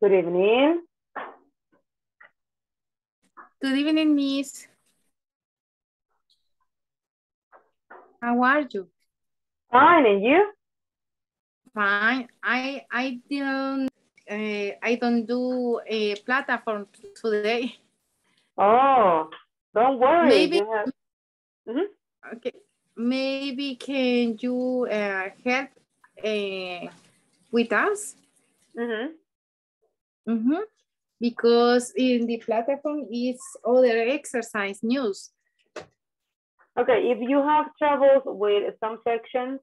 Good evening. Good evening, Miss. How are you? Fine, and you? Fine. I I don't uh, I don't do a platform today. Oh, don't worry. Maybe. have- Mhm. Okay. Maybe can you uh, help uh, with us? Mhm. Mhm. Because in the platform is other exercise news. Okay, if you have troubles with some sections,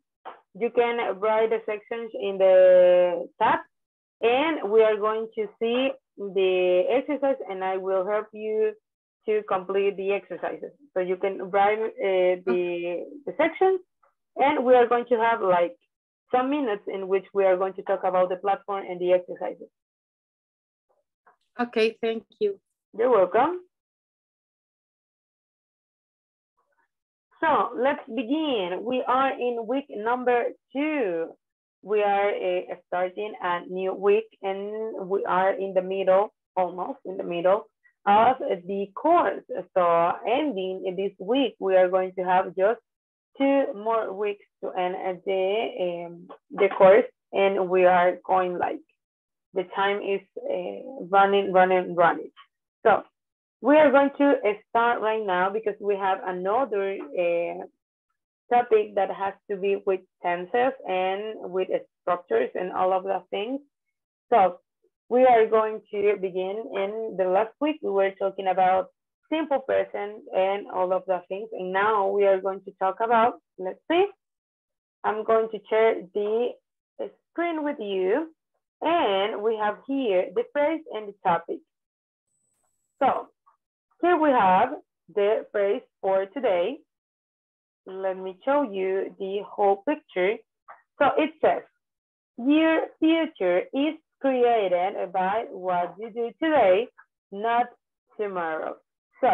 you can write the sections in the tab and we are going to see the exercise and I will help you to complete the exercises. So you can write uh, the, the sections and we are going to have like some minutes in which we are going to talk about the platform and the exercises. Okay, thank you. You're welcome. So let's begin. We are in week number two. We are uh, starting a new week and we are in the middle, almost in the middle of the course. So ending this week, we are going to have just two more weeks to end the, um, the course and we are going like, the time is uh, running, running, running. So we are going to start right now because we have another uh, topic that has to be with tenses and with structures and all of the things. So we are going to begin in the last week we were talking about simple present and all of the things. And now we are going to talk about, let's see, I'm going to share the screen with you. And we have here the phrase and the topic. So here we have the phrase for today. Let me show you the whole picture. So it says, your future is created by what you do today, not tomorrow. So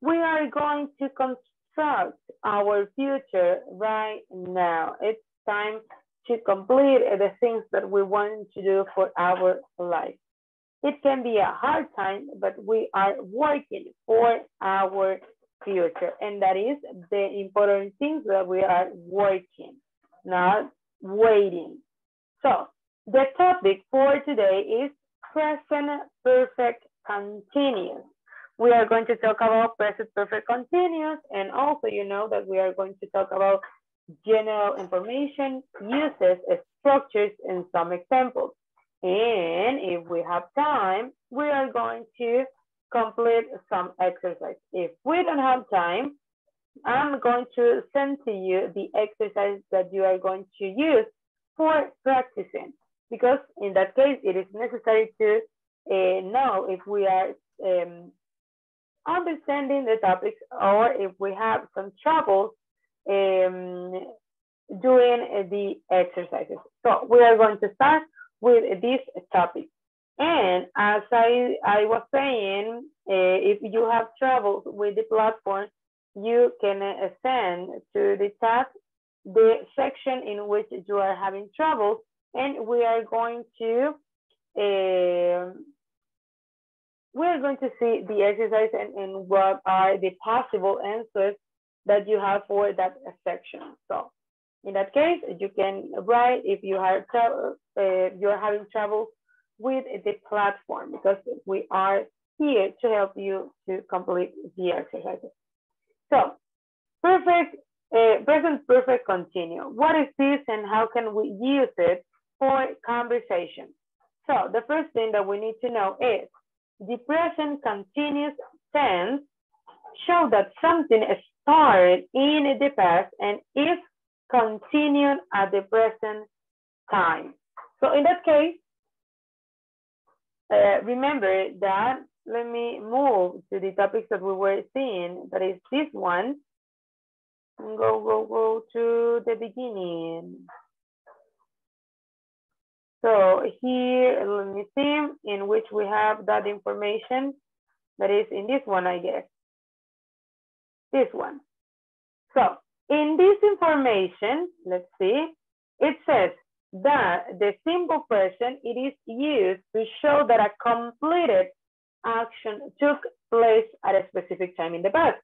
we are going to construct our future right now. It's time to complete the things that we want to do for our life. It can be a hard time, but we are working for our future. And that is the important things that we are working, not waiting. So the topic for today is present perfect continuous. We are going to talk about present perfect continuous and also you know that we are going to talk about general information, uses, structures, and some examples. And if we have time, we are going to complete some exercise. If we don't have time, I'm going to send to you the exercise that you are going to use for practicing. Because in that case, it is necessary to uh, know if we are um, understanding the topics or if we have some troubles um, doing the exercises. So we are going to start with this topic. And as I, I was saying, uh, if you have troubles with the platform, you can uh, send to the chat the section in which you are having trouble, and we are going to uh, we are going to see the exercise and, and what are the possible answers that you have for that section. So in that case, you can write if you have uh, you're having trouble with the platform because we are here to help you to complete the exercises. So perfect, uh, present perfect continue. What is this and how can we use it for conversation? So the first thing that we need to know is the present continuous tense show that something started in the past and is continued at the present time. So in that case, uh, remember that, let me move to the topics that we were seeing, that is this one. Go, go, go to the beginning. So here, let me see, in which we have that information, that is in this one, I guess. This one. So in this information, let's see, it says, that the simple present, it is used to show that a completed action took place at a specific time in the past.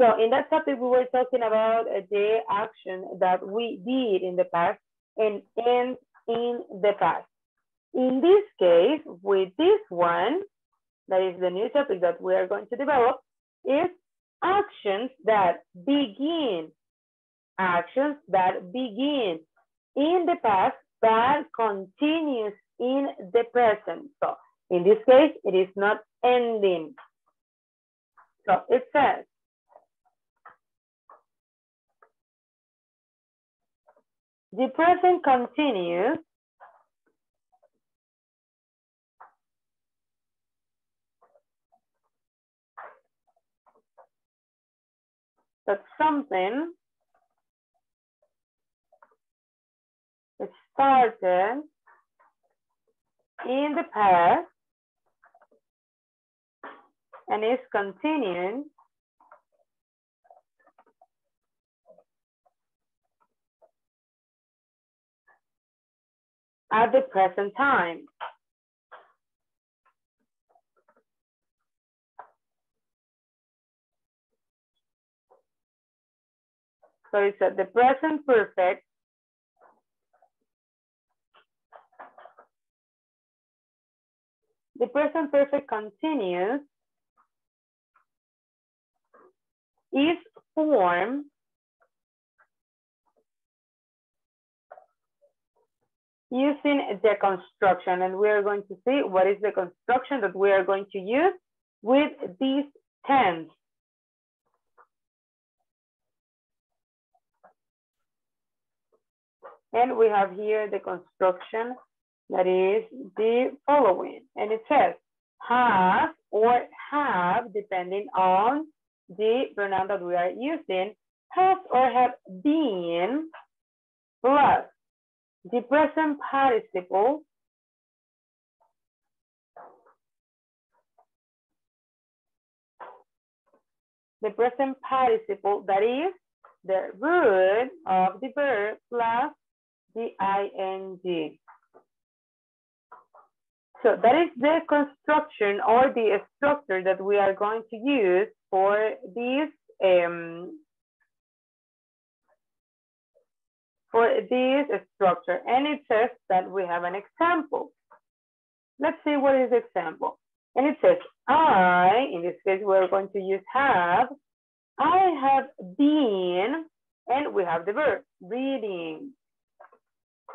So in that topic, we were talking about the action that we did in the past and ends in the past. In this case, with this one, that is the new topic that we are going to develop, is actions that begin, actions that begin in the past but continues in the present. So in this case, it is not ending. So it says, the present continues that something started in the past and is continuing at the present time. So it's at the present perfect the present perfect continuous is formed using the construction and we are going to see what is the construction that we are going to use with these tense. And we have here the construction that is the following. And it says have or have, depending on the pronoun that we are using, has or have been plus the present participle the present participle that is the root of the verb plus the ing. So that is the construction or the structure that we are going to use for this um, for this structure. And it says that we have an example. Let's see what is the example. And it says, I, in this case, we're going to use have. I have been, and we have the verb, reading.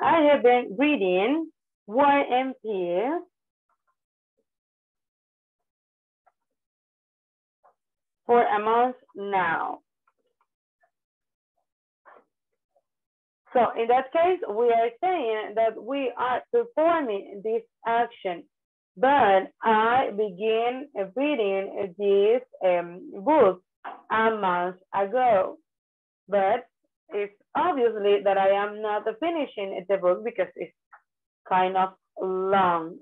I have been reading Peace for a month now. So in that case, we are saying that we are performing this action, but I began reading this um, book a month ago. But it's obviously that I am not finishing the book because it's kind of long.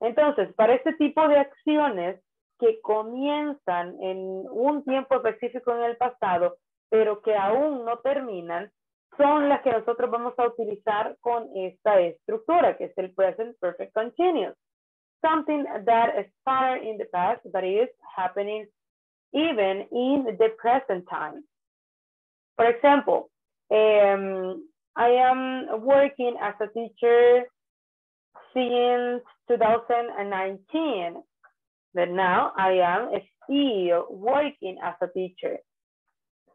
Entonces, para este tipo de acciones, que comienzan en un tiempo específico en el pasado, pero que aún no terminan, son las que nosotros vamos a utilizar con esta estructura, que es el present perfect continuous. Something that started in the past, but is happening even in the present time. For example, um, I am working as a teacher since 2019. But now I am still working as a teacher.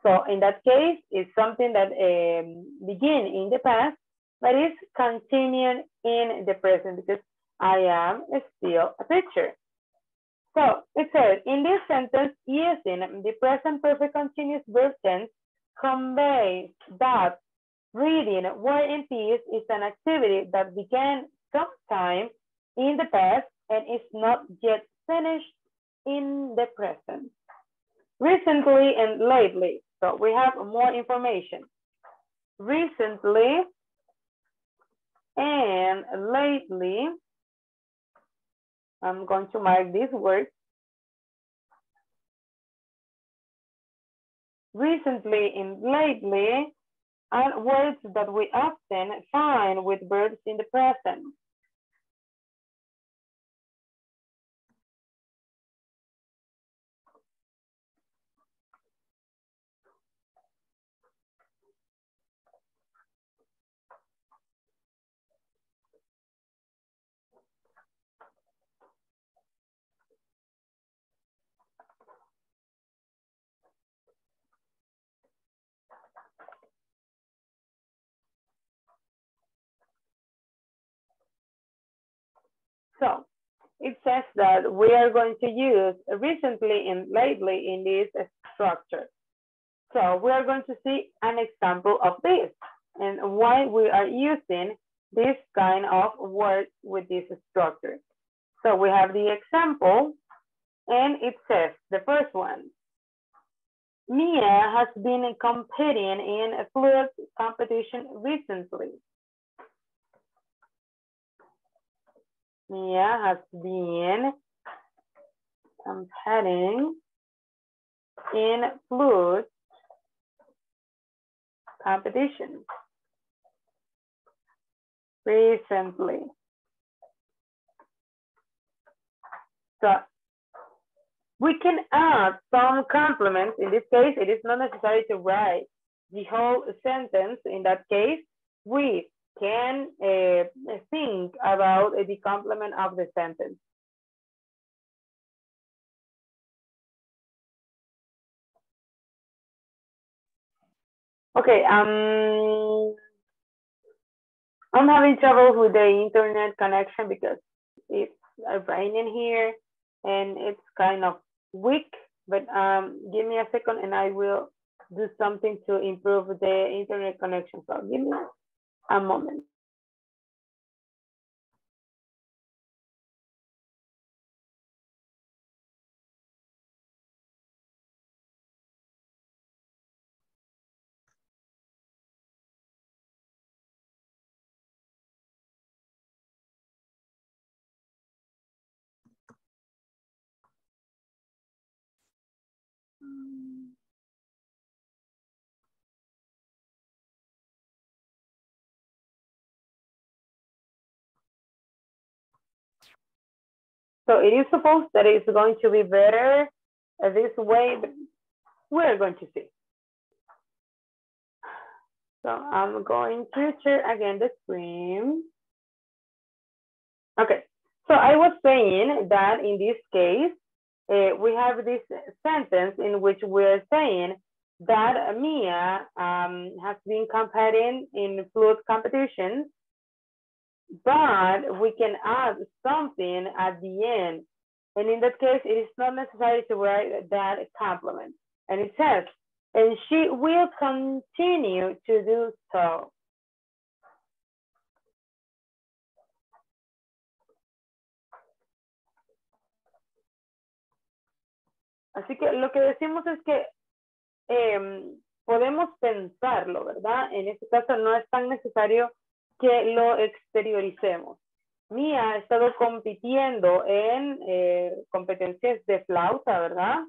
So in that case, it's something that um, began in the past, but is continuing in the present because I am still a teacher. So it says, in this sentence, using the present perfect continuous verb tense conveys that reading War and Peace is an activity that began sometime in the past and is not yet finished in the present. Recently and lately, so we have more information. Recently and lately, I'm going to mark these word. Recently and lately are words that we often find with verbs in the present. So it says that we are going to use recently and lately in this structure. So we are going to see an example of this and why we are using this kind of word with this structure. So we have the example and it says the first one. Mia has been competing in a fluid competition recently. Mia has been competing in flute competition recently. So we can add some complements. In this case, it is not necessary to write the whole sentence. In that case, we can uh, think about the complement of the sentence. Okay, um, I'm having trouble with the internet connection because it's raining here and it's kind of weak, but um, give me a second and I will do something to improve the internet connection. So give me a moment. So it is supposed that it's going to be better this way, we're going to see. So I'm going to share again the screen. Okay, so I was saying that in this case, uh, we have this sentence in which we're saying that Mia um, has been competing in flute competitions but we can add something at the end. And in that case, it is not necessary to write that complement. And it says, and she will continue to do so. Así que lo que decimos es que eh, podemos pensarlo, ¿verdad? En este caso no es tan necesario que lo exterioricemos. Mía ha estado compitiendo en eh, competencias de flauta, ¿verdad?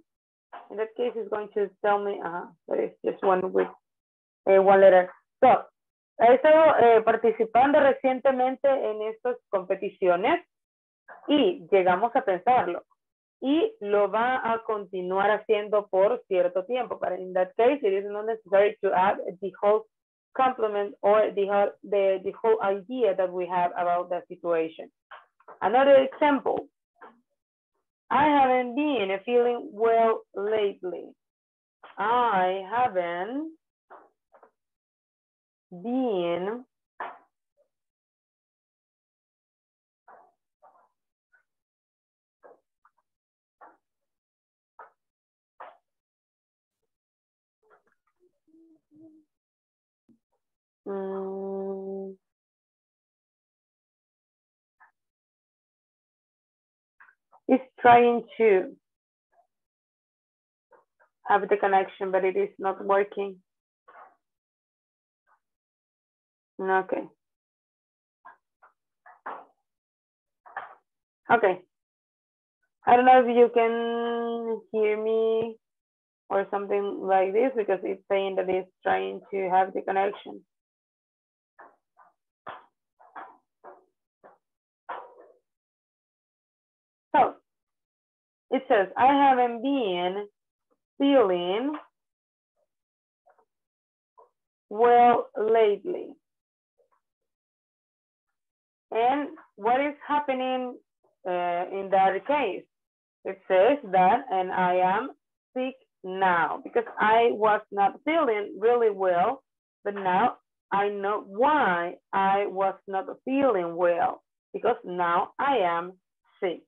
In that case, it's going to tell me, uh -huh, just one with uh, one letter. So, ha estado eh, participando recientemente en estas competiciones y llegamos a pensarlo. Y lo va a continuar haciendo por cierto tiempo. But in that case, it is not necessary to add the whole complement or the, the, the whole idea that we have about the situation. Another example, I haven't been feeling well lately. I haven't been Mm. It's trying to have the connection, but it is not working. Okay. Okay. I don't know if you can hear me or something like this because it's saying that it's trying to have the connection. So it says, I haven't been feeling well lately. And what is happening uh, in that case? It says that, and I am sick now because I was not feeling really well, but now I know why I was not feeling well because now I am sick.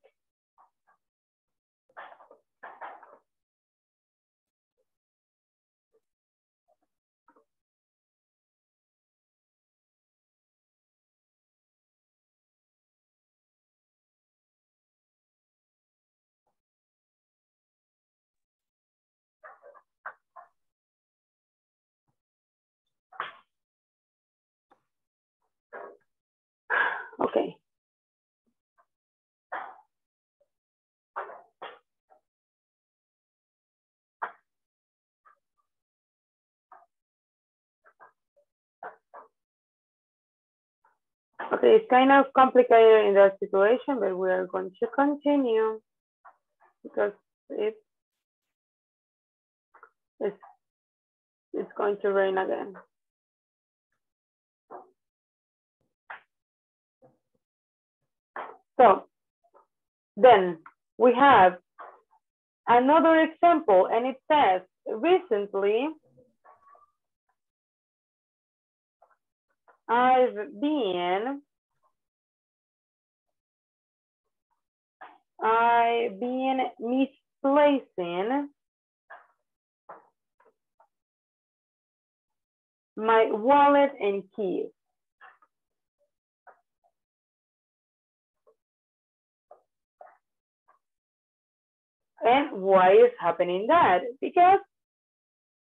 Okay. Okay, it's kind of complicated in that situation, but we are going to continue because it, it's, it's going to rain again. So then we have another example and it says recently I've been I've been misplacing my wallet and keys. And why is happening that? Because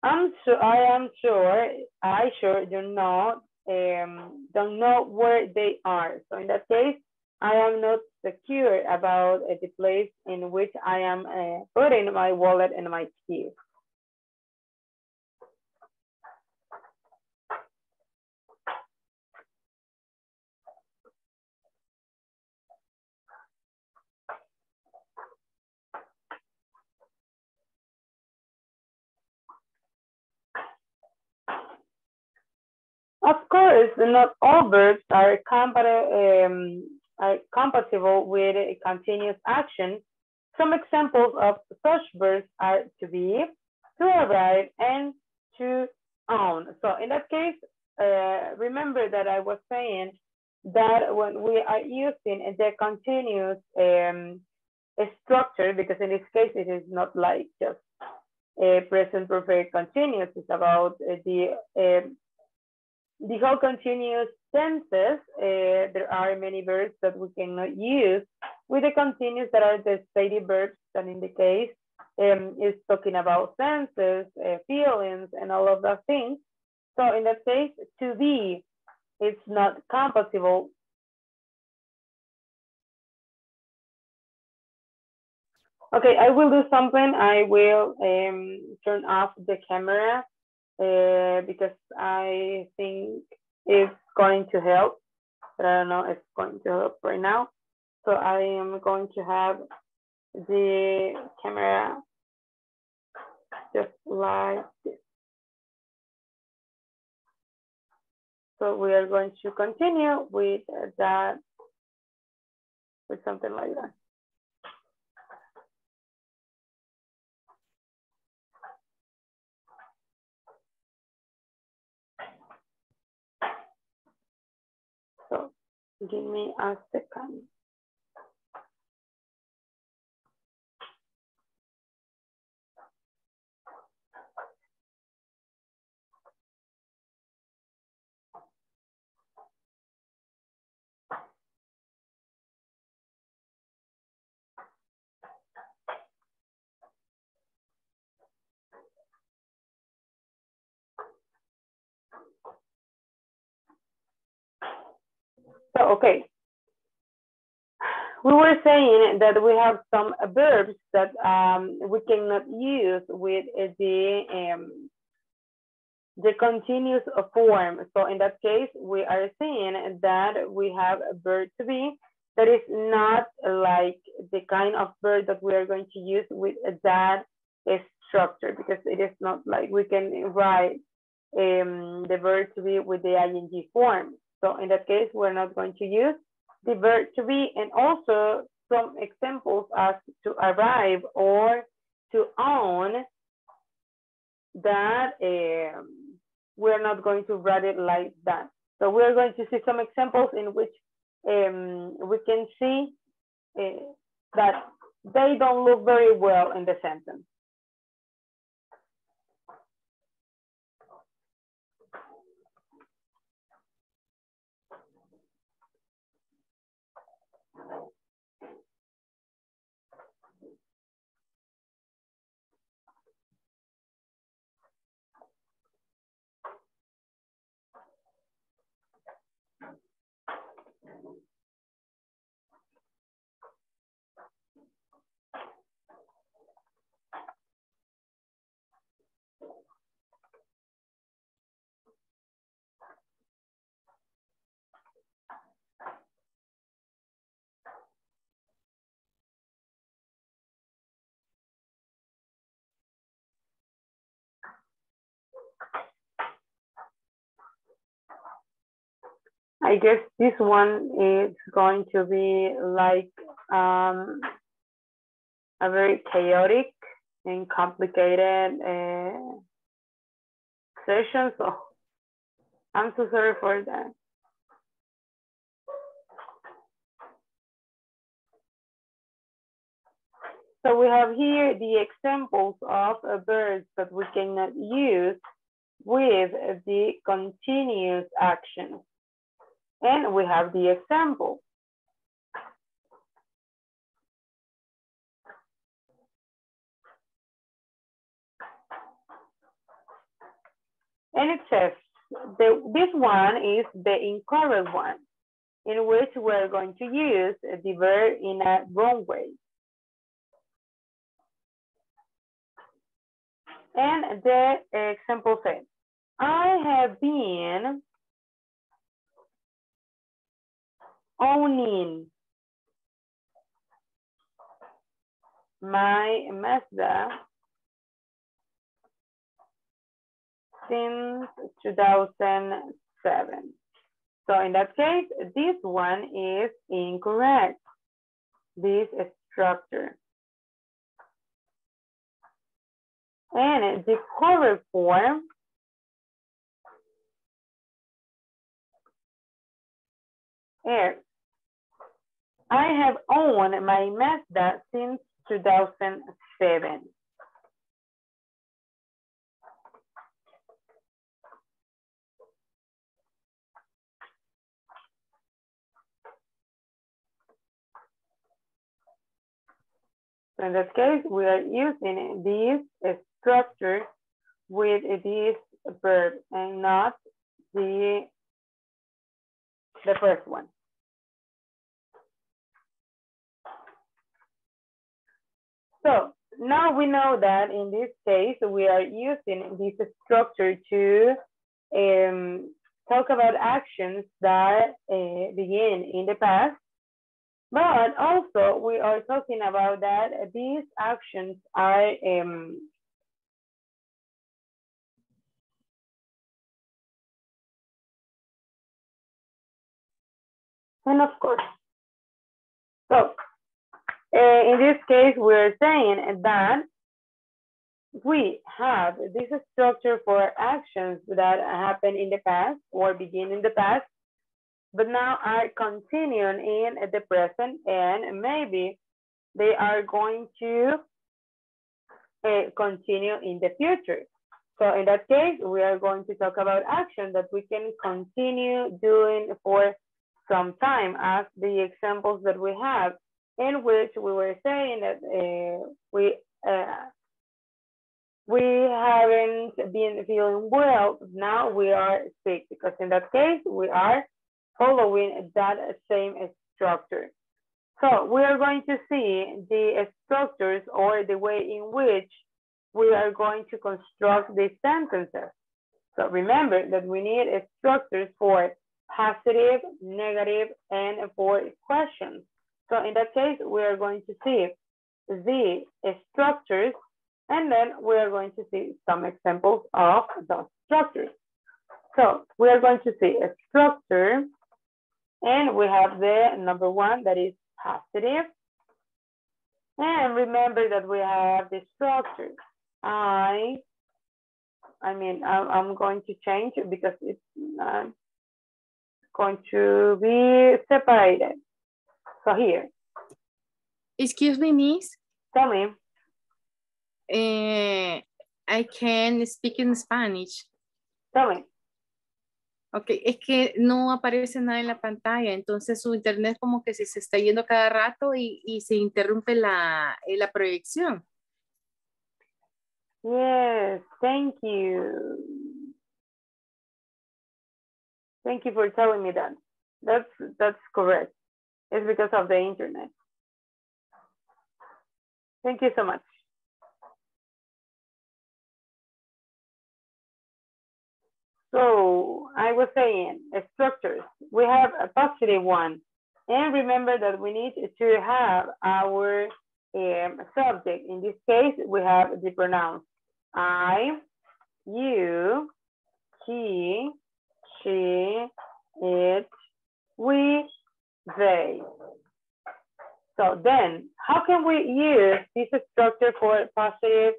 I'm sure I am sure I sure do not um, don't know where they are. So in that case, I am not secure about uh, the place in which I am uh, putting my wallet and my keys. Of course, not all verbs are, um, are compatible with a continuous action. Some examples of such verbs are to be, to arrive, and to own. So in that case, uh, remember that I was saying that when we are using the continuous um, structure, because in this case, it is not like just a present perfect continuous, it's about the uh, the whole continuous tenses, uh, there are many verbs that we cannot use with the continuous that are the stative verbs that in the case um, is talking about senses, uh, feelings, and all of those things. So in that case, to be, it's not compatible. Okay, I will do something. I will um, turn off the camera uh, because I think it's going to help, but I don't know if it's going to help right now. So I am going to have the camera just like this. So we are going to continue with that, with something like that. So give me a second. So, okay. we were saying that we have some verbs that um, we cannot use with the um, the continuous form. So in that case, we are saying that we have a verb to be that is not like the kind of verb that we are going to use with that structure because it is not like we can write um, the verb to be with the ing form. So in that case, we're not going to use the verb to be and also some examples as to arrive or to own that um, we're not going to write it like that. So we're going to see some examples in which um, we can see uh, that they don't look very well in the sentence. I guess this one is going to be like um, a very chaotic and complicated uh, session. So I'm so sorry for that. So we have here the examples of verbs that we cannot use with the continuous action. And we have the example. And it says, the, this one is the incorrect one, in which we're going to use the verb in a wrong way. And the example says, I have been owning my Mazda since 2007. So in that case, this one is incorrect, this structure. And the correct form is I have owned my Mazda since 2007. So in this case, we are using this structure with this verb and not the, the first one. So now we know that in this case, we are using this structure to um, talk about actions that uh, begin in the past. But also we are talking about that these actions are um, and of course, so uh, in this case, we're saying that we have this structure for actions that happen in the past or begin in the past, but now are continuing in the present and maybe they are going to uh, continue in the future. So in that case, we are going to talk about action that we can continue doing for some time as the examples that we have in which we were saying that uh, we uh, we haven't been feeling well. Now we are sick because in that case we are following that same structure. So we are going to see the structures or the way in which we are going to construct these sentences. So remember that we need structures for positive, negative, and for questions. So in that case, we are going to see the structures, and then we are going to see some examples of those structures. So we are going to see a structure, and we have the number one that is positive. And remember that we have the structure. I, I mean, I'm going to change it because it's not going to be separated. So here. Excuse me, Miss. Tell me. Uh, I can speak in Spanish. Tell me. Ok, es que no aparece nada en la pantalla, entonces su internet como que se, se está yendo cada rato y, y se interrumpe la, eh, la proyección. Yes, thank you. Thank you for telling me that. That's, that's correct. It's because of the internet. Thank you so much. So I was saying structures. We have a positive one. And remember that we need to have our um, subject. In this case, we have the pronouns I, you, he, she, it, we, they. So then, how can we use this structure for a positive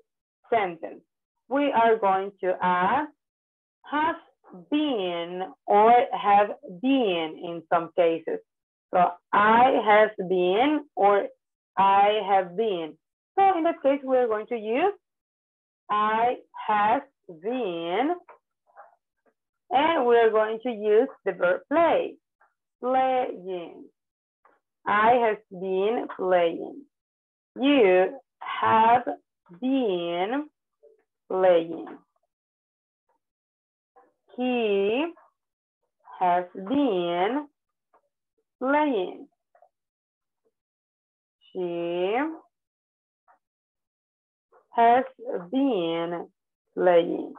sentence? We are going to ask has been or have been in some cases. So I has been or I have been. So in that case, we're going to use I has been and we're going to use the verb play, playing. I have been playing. You have been playing. He has been playing. She has been playing.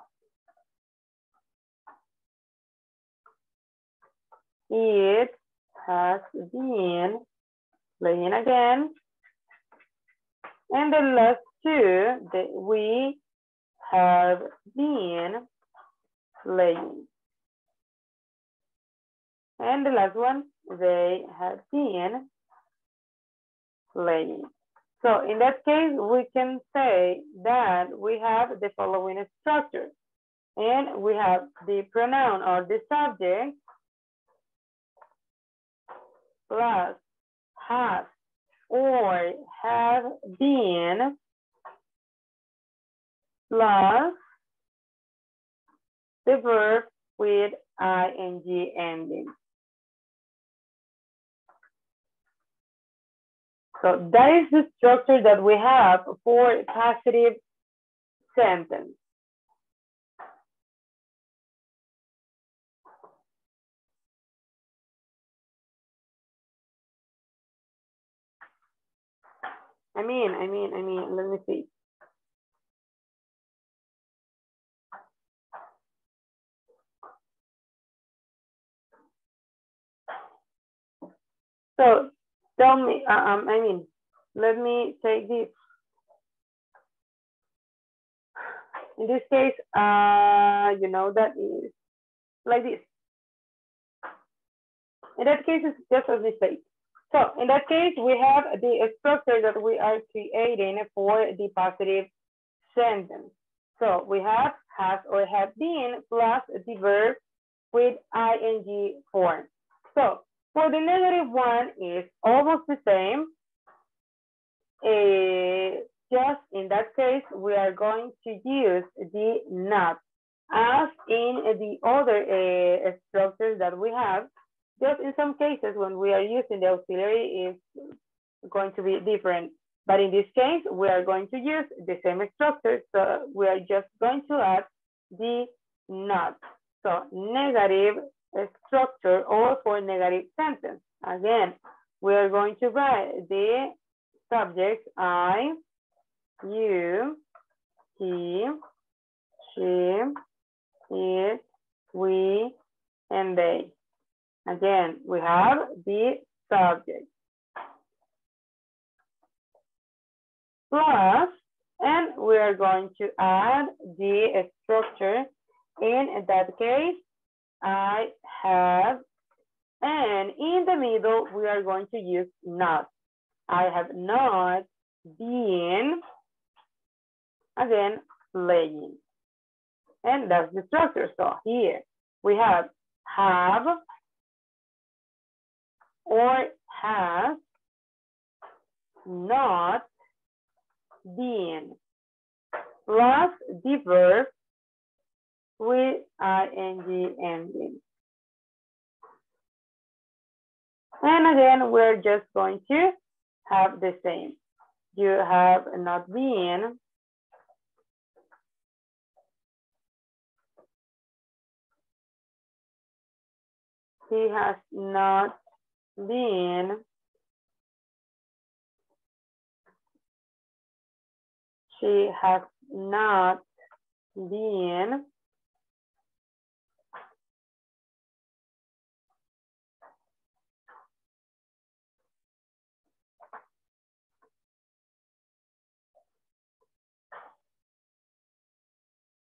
It has been playing again. And the last two that we have been playing. And the last one, they have been playing. So in that case, we can say that we have the following structure. And we have the pronoun or the subject plus has or have been plus the verb with ing ending. So that is the structure that we have for positive sentence. I mean, I mean, I mean, let me see. So tell me, uh, um, I mean, let me take this. In this case, uh, you know, that is like this. In that case, it's just a mistake. So in that case, we have the structure that we are creating for the positive sentence. So we have has or have been plus the verb with ing form. So for the negative one is almost the same. Uh, just in that case, we are going to use the not as in the other uh, structures that we have. Just in some cases, when we are using the auxiliary, is going to be different. But in this case, we are going to use the same structure. So we are just going to add the not. So negative structure or for negative sentence. Again, we are going to write the subjects I, you, he, she, it, we, and they. Again, we have the subject. Plus, and we are going to add the structure. In that case, I have, and in the middle, we are going to use not. I have not been, again, playing. And that's the structure. So here we have have or has not been plus the verb with ing ending. And again, we're just going to have the same. You have not been. He has not been. She has not been.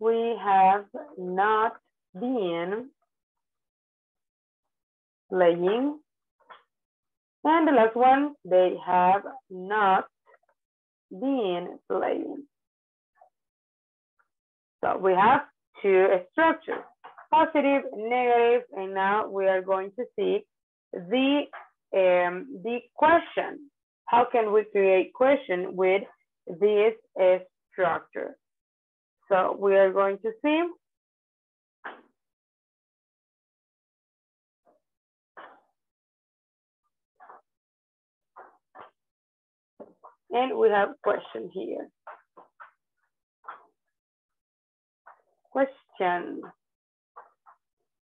we have not been playing. And the last one, they have not been playing. So we have two structures, positive, negative, and now we are going to see the, um, the question. How can we create question with this uh, structure? So we are going to see And we have question here. Question.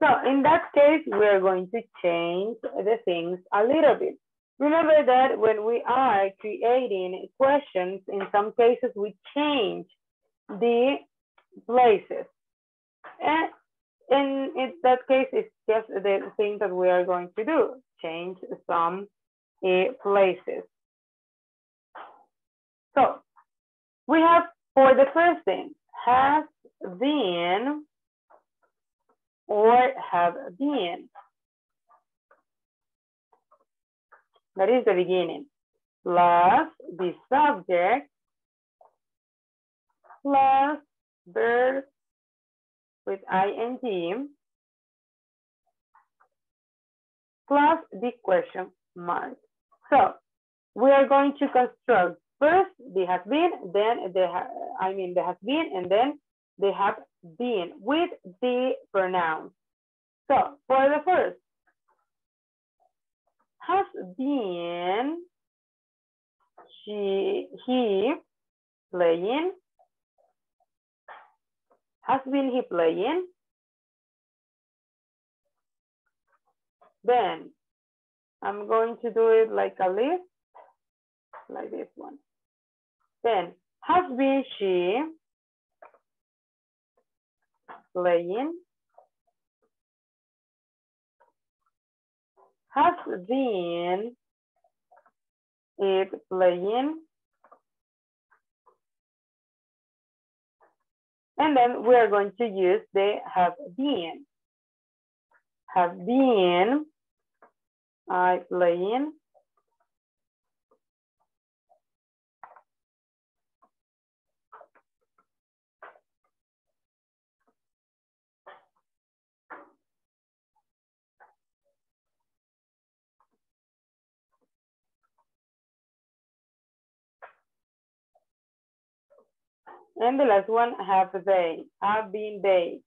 So in that case, we are going to change the things a little bit. Remember that when we are creating questions, in some cases we change the places. And in that case, it's just the thing that we are going to do, change some uh, places. So we have for the first thing, has been or have been. That is the beginning. Plus the subject plus verb with ing plus the question mark. So we are going to construct first they have been, then they have, I mean they have been, and then they have been with the pronoun. So for the first, has been she, he playing has been he playing? Then I'm going to do it like a list, like this one. Then has been she playing? Has been it playing? And then we are going to use the have been. Have been, I playing. And the last one, have they, have been they.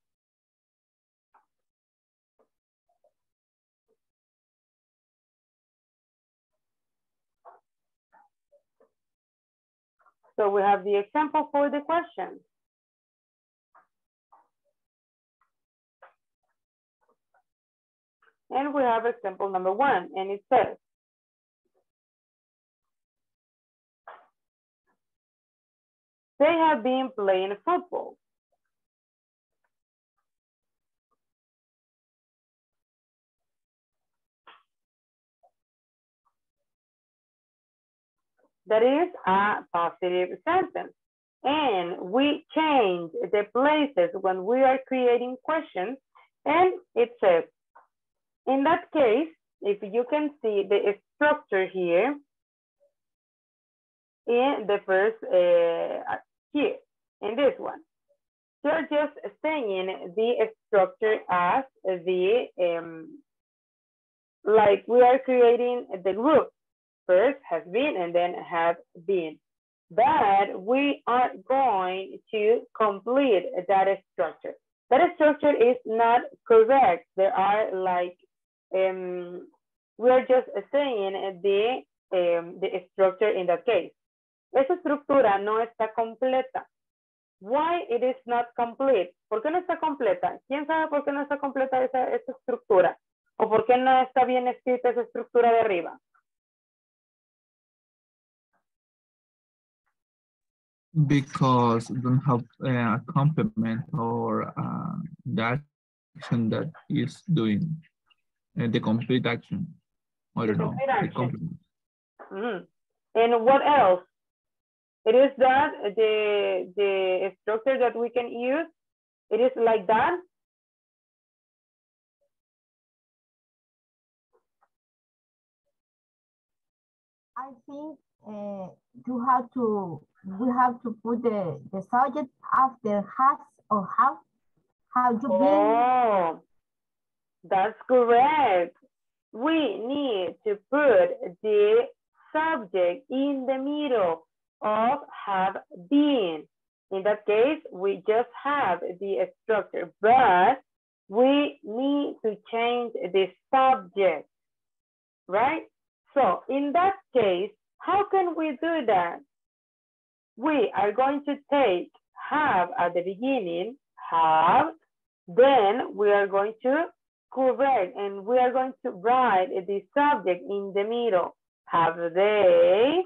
So we have the example for the question. And we have example number one, and it says, they have been playing football. That is a positive sentence. And we change the places when we are creating questions. And it says, in that case, if you can see the structure here, in the first, uh, here, in this one. You're just saying the structure as the, um, like we are creating the group. First has been and then have been. But we are going to complete that structure. That structure is not correct. There are like, um, we're just saying the, um, the structure in that case. Esa estructura no está completa. Why it is not complete? ¿Por qué no está completa? ¿Quién sabe por qué no está completa esa, esa estructura? ¿O por qué no está bien escrita esa estructura de arriba? Because don't have uh, a complement or uh, the action that is doing uh, the complete action. I don't know. The complement. Mm -hmm. And what else? It is that the, the structure that we can use, it is like that. I think uh, you have to, we have to put the, the subject after has or have. Have you been? Oh, that's correct. We need to put the subject in the middle of have been. In that case, we just have the structure, but we need to change the subject, right? So in that case, how can we do that? We are going to take have at the beginning, have, then we are going to correct and we are going to write the subject in the middle. Have they,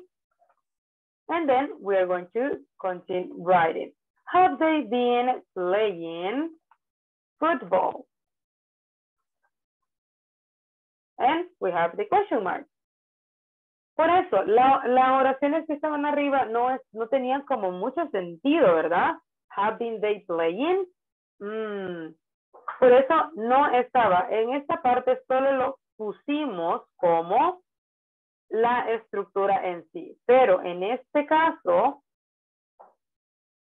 and then we are going to continue writing. Have they been playing football? And we have the question mark. Por eso, las la oraciones que estaban arriba no, tenían como mucho sentido, ¿verdad? Have been they playing? Mm. Por eso no estaba. En esta parte solo lo pusimos como la estructura en sí. Pero en este caso,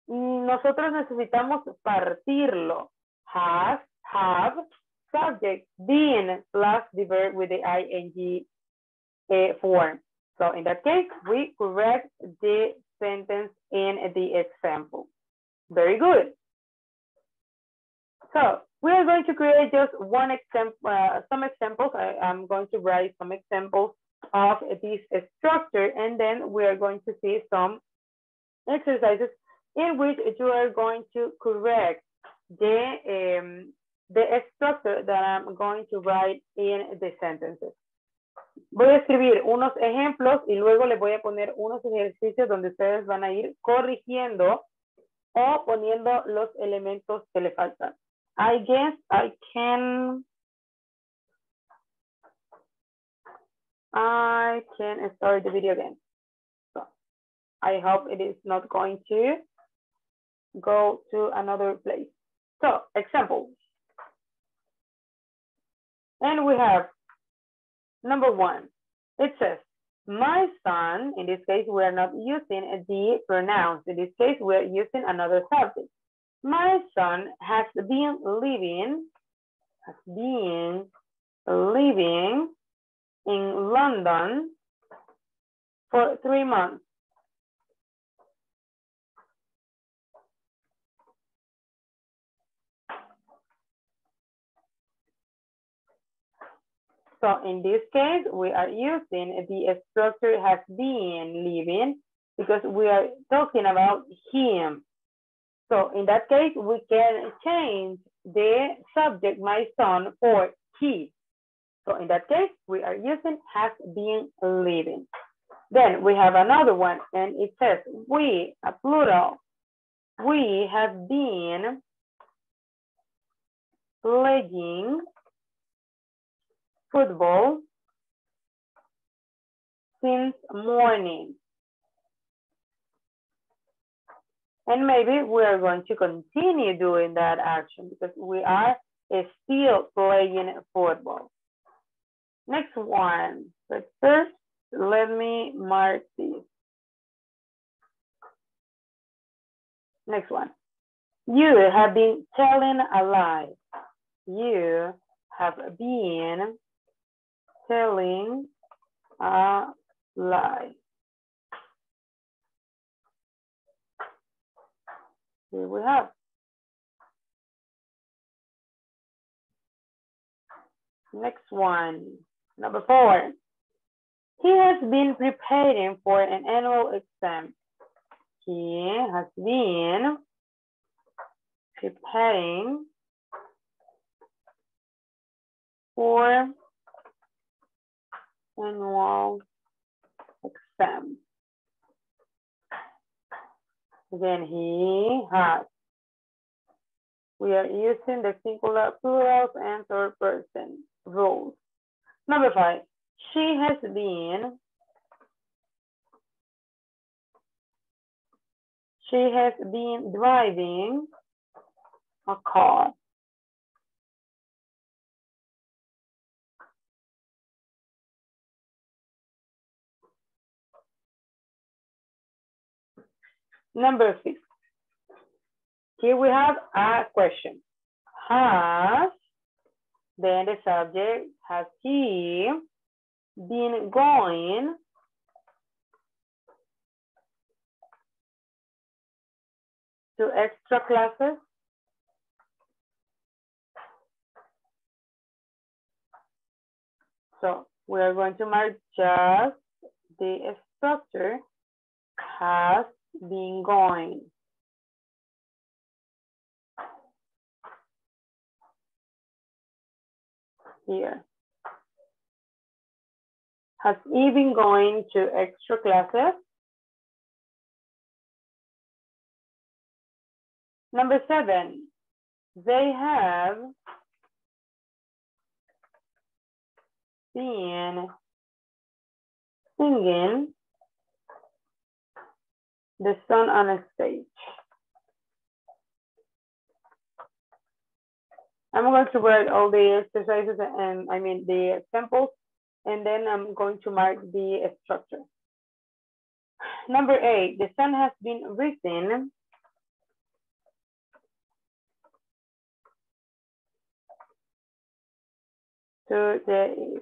nosotros necesitamos partirlo. Has, have, subject, been, plus the verb with the ing uh, form. So in that case, we correct the sentence in the example. Very good. So we are going to create just one example, uh, some examples. I, am going to write some examples of this structure and then we are going to see some exercises in which you are going to correct the, um, the structure that I'm going to write in the sentences. Voy a escribir unos ejemplos y luego les voy a poner unos ejercicios donde ustedes van a ir corrigiendo o poniendo los elementos que le faltan. I guess I can I can start the video again. So I hope it is not going to go to another place. So example. And we have number one. It says, my son, in this case, we are not using the pronouns. In this case, we are using another subject. My son has been living, has been living in London for three months. So in this case, we are using the structure has been living because we are talking about him. So in that case, we can change the subject, my son, for he. So in that case, we are using has been living. Then we have another one and it says we, a plural, we have been playing football since morning. And maybe we are going to continue doing that action because we are still playing football. Next one, but first, let me mark this. Next one. You have been telling a lie. You have been telling a lie. Here we have. Next one, number four. He has been preparing for an annual exam. He has been preparing for annual exam. Then he has. We are using the singular plurals and third person rules. Number five, she has been she has been driving a car. Number six. Here we have a question. Has, then the subject, has he been going to extra classes? So we are going to mark just the structure has been going. Here. Has he been going to extra classes? Number seven, they have been singing the song on a stage. I'm going to write all the exercises and I mean the examples, and then I'm going to mark the structure. Number eight, the sun has been risen. to the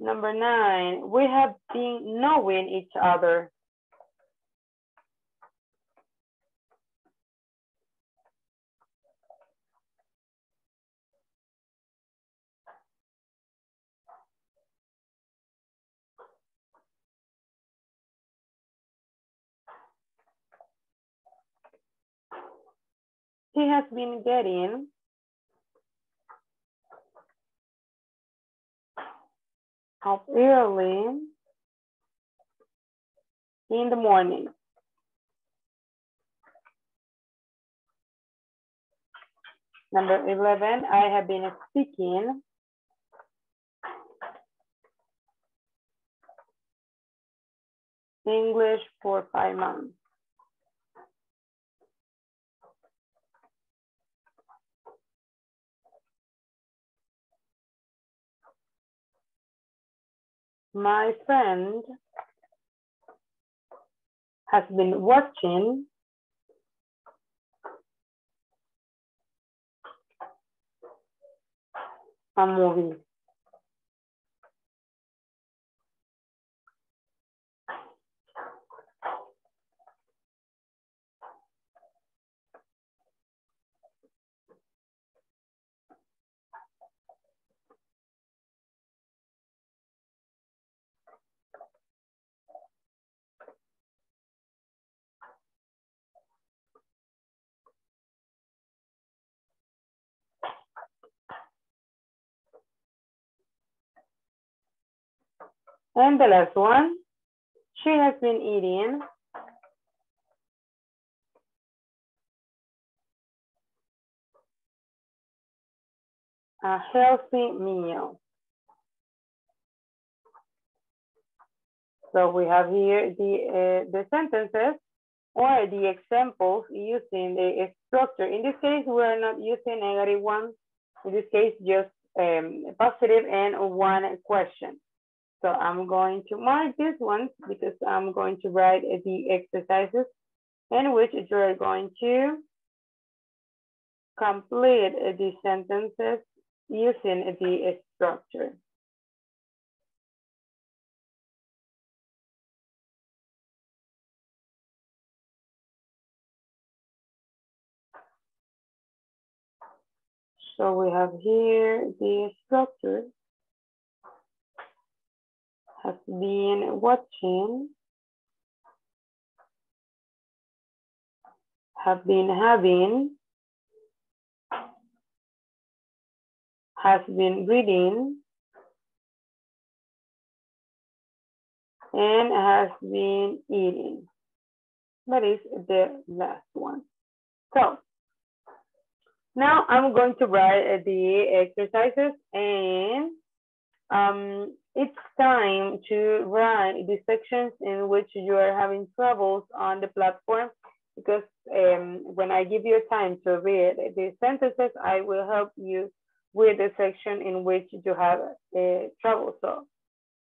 Number nine, we have been knowing each other. He has been getting up early in the morning. Number 11, I have been speaking English for five months. My friend has been watching a movie. And the last one, she has been eating a healthy meal. So we have here the, uh, the sentences or the examples using the structure. In this case, we're not using negative one. In this case, just um, positive and one question. So I'm going to mark this one because I'm going to write the exercises in which you're going to complete the sentences using the structure. So we have here the structure has been watching, have been having, has been reading, and has been eating. That is the last one. So now I'm going to write the exercises and um, it's time to write the sections in which you are having troubles on the platform because um, when I give you time to read the sentences, I will help you with the section in which you have uh, trouble. So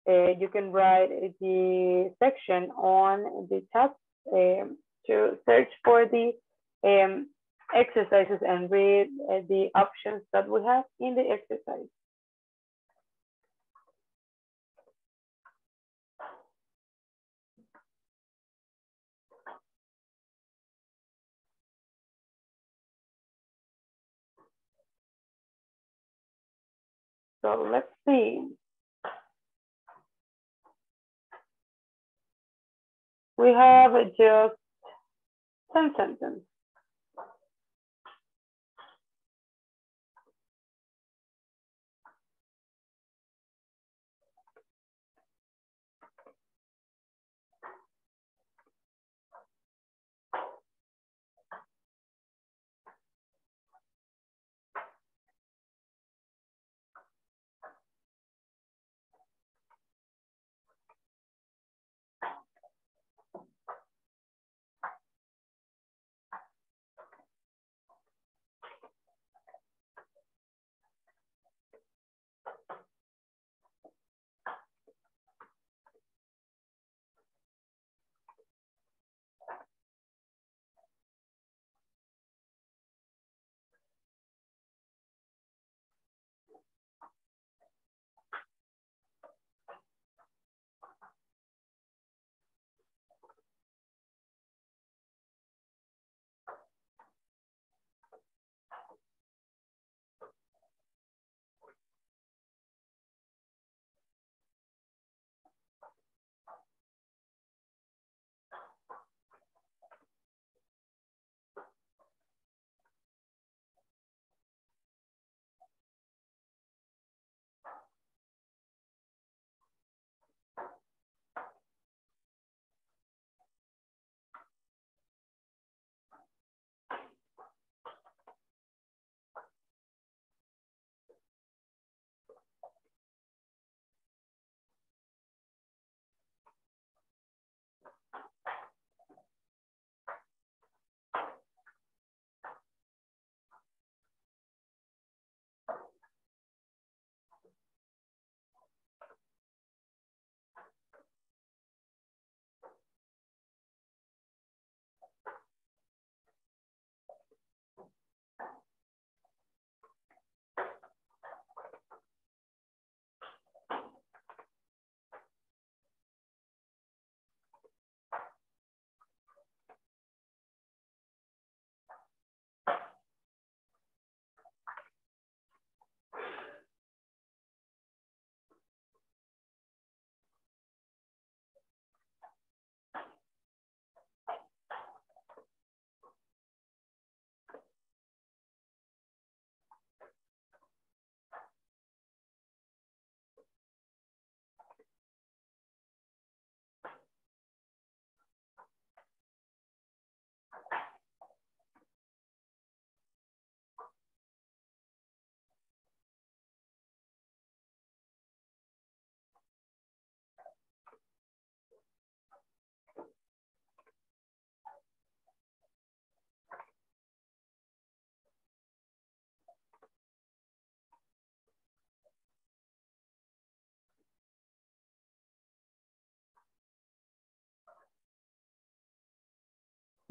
uh, you can write the section on the chat um, to search for the um, exercises and read uh, the options that we have in the exercise. So let's see. We have just 10 sentences.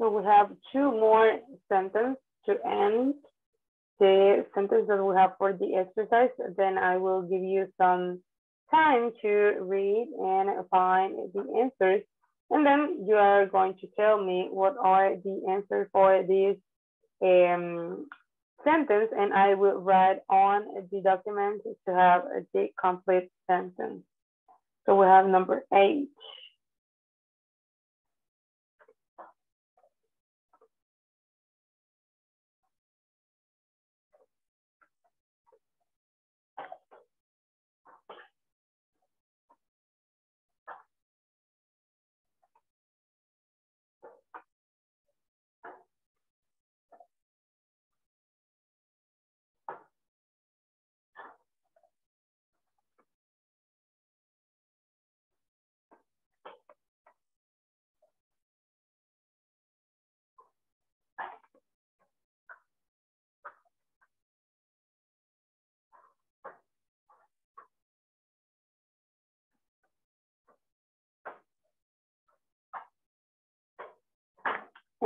So we have two more sentences to end the sentence that we have for the exercise. Then I will give you some time to read and find the answers. And then you are going to tell me what are the answers for this um, sentence and I will write on the document to have the complete sentence. So we have number eight.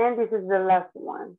And this is the last one.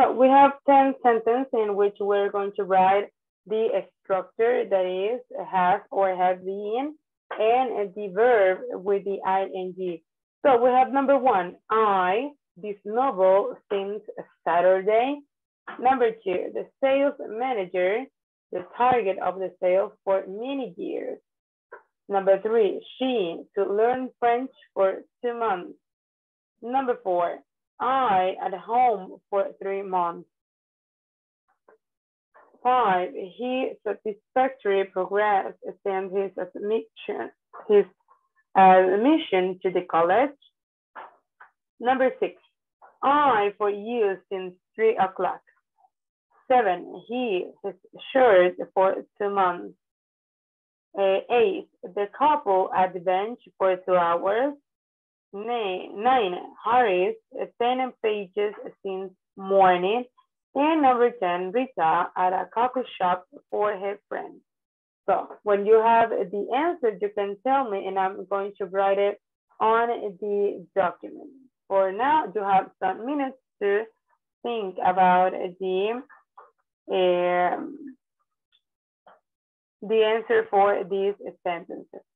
So we have 10 sentences in which we're going to write the structure that is has or has been and the verb with the ing. So we have number one, I, this novel since Saturday. Number two, the sales manager, the target of the sales for many years. Number three, she, to learn French for two months. Number four, I at home for three months. Five, he satisfactorily progressed since his admission, his admission to the college. Number six, I for you since three o'clock. Seven, he his shirt for two months. Uh, eight, the couple at the bench for two hours. Nine, nine Harris, 10 pages since morning. And number 10, Rita at a coffee shop for her friend. So when you have the answer, you can tell me and I'm going to write it on the document. For now, you have some minutes to think about the um, the answer for these sentences.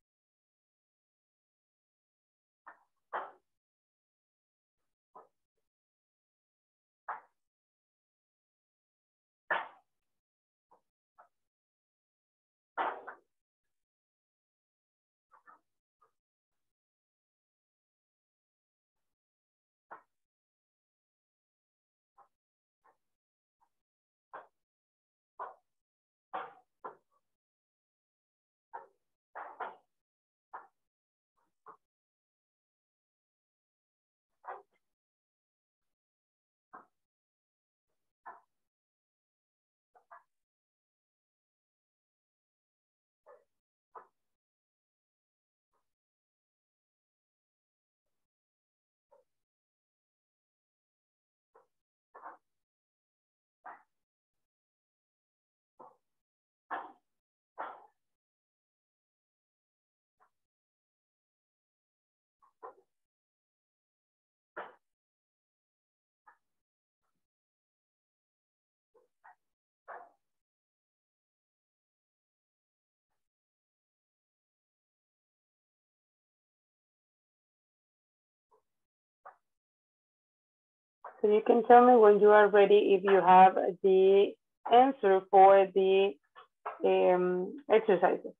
So you can tell me when you are ready if you have the answer for the um, exercises.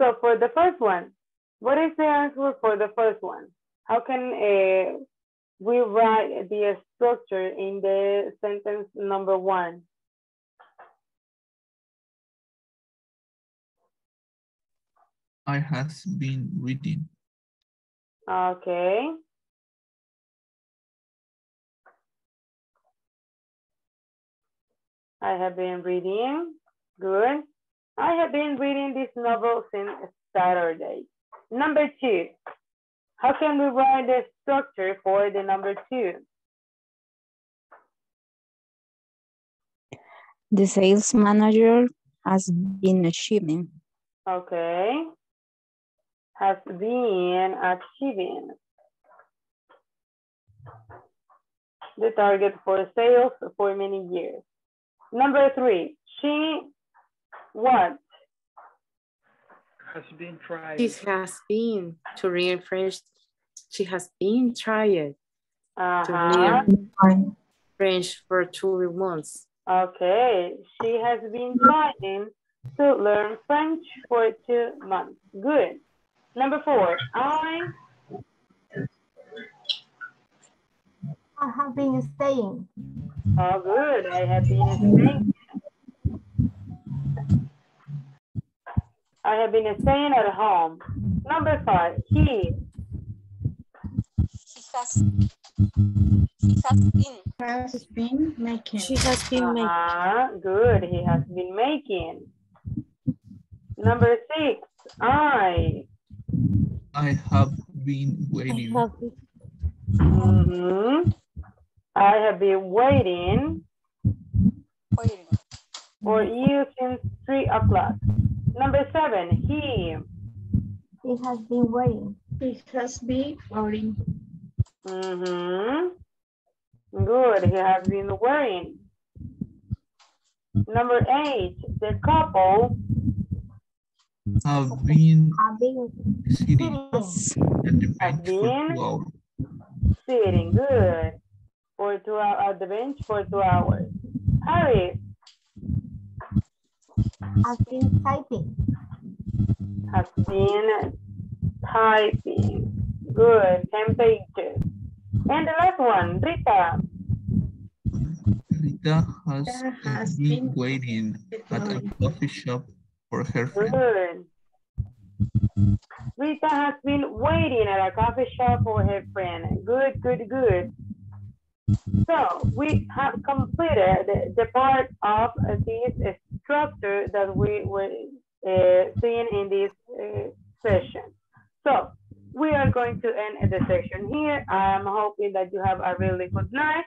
So for the first one, what is the answer for the first one? How can uh, we write the structure in the sentence number one? I has been reading. Okay. I have been reading. Good. I have been reading this novel since Saturday. Number two. How can we write the structure for the number two? The sales manager has been achieving. Okay. Has been achieving. The target for sales for many years. Number three, she what? Has been tried. She has been to refresh. She has been tried Uh to -huh. learn French for two months. Okay, she has been trying to learn French for two months. Good. Number four, I I have been staying. Oh, good. I have been staying. I have been staying at home. Number five, he. He has, he has been. Has been making. She has been making. Uh, good. He has been making. Number six, I. I have been waiting. I have been, Mm -hmm. I have been waiting Waiting. for you since three o'clock. Number seven, he. He has been waiting. He has been waiting. Mm-hmm. Good, he has been wearing. Number eight, the couple Have been Have been sitting sitting. at the bench for been sitting. Good. For two hours at the bench for two hours. Harry Has been typing. has been typing. Good. Ten pages. And the last one, Rita. Rita has, has been been waiting at a coffee shop for her friend. Good. Rita has been waiting at a coffee shop for her friend. Good, good, good. So we have completed the, the part of this structure that we were uh, seeing in this uh, session. So we are going to end the session here. I'm hoping that you have a really good night.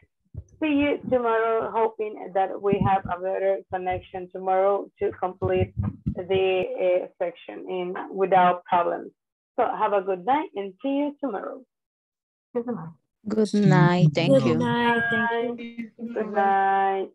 See you tomorrow, hoping that we have a better connection tomorrow to complete the uh, section in without problems. So have a good night and see you tomorrow. Good enough. Good See you night. Thank you. Good night. Good night.